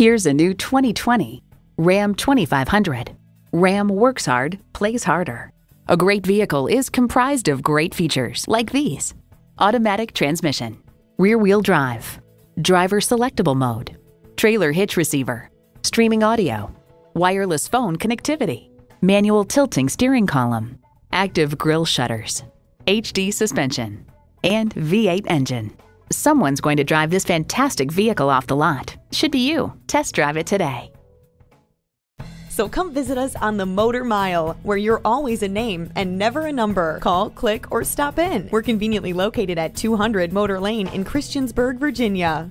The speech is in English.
Here's a new 2020 Ram 2500. Ram works hard, plays harder. A great vehicle is comprised of great features like these automatic transmission, rear wheel drive, driver selectable mode, trailer hitch receiver, streaming audio, wireless phone connectivity, manual tilting steering column, active grille shutters, HD suspension, and V8 engine. Someone's going to drive this fantastic vehicle off the lot. Should be you. Test drive it today. So come visit us on the Motor Mile, where you're always a name and never a number. Call, click, or stop in. We're conveniently located at 200 Motor Lane in Christiansburg, Virginia.